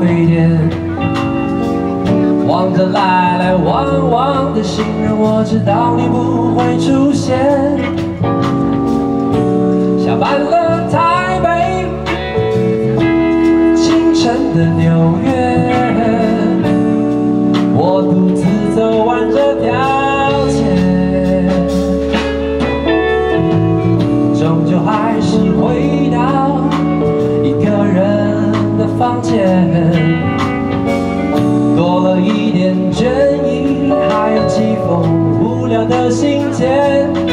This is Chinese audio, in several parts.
飞天望着来来往往的行人我知道你不会出现。下班了台北清晨的纽约我独自走完这条街终究还是回到房间。多了一点倦意，还有几封无聊的信件。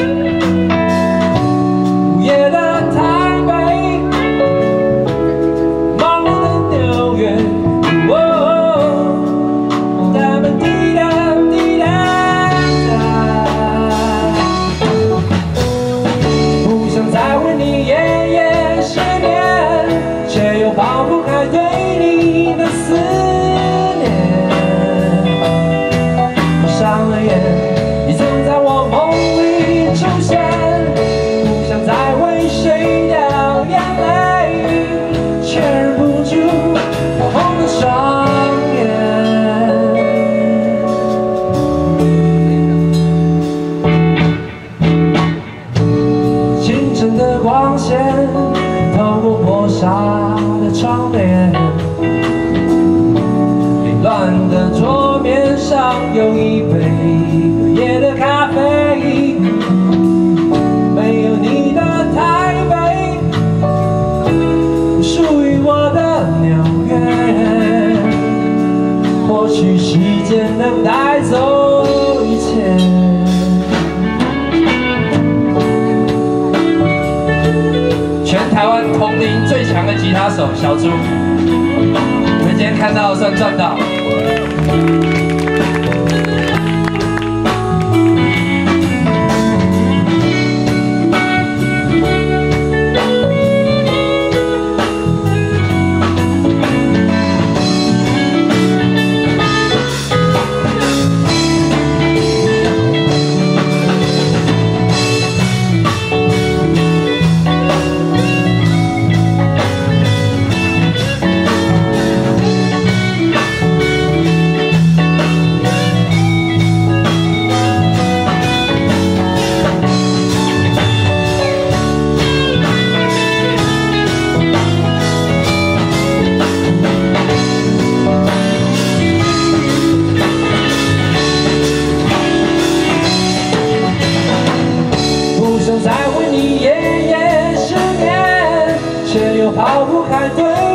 有一杯隔夜的咖啡，没有你的台北，属于我的纽约。或许时间能带走一切。全台湾同龄最强的吉他手小猪。你们今天看到算赚到。不想再为你夜夜失眠，却又抛不开。对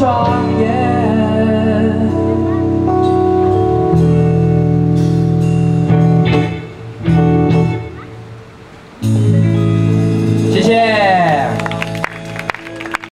双眼。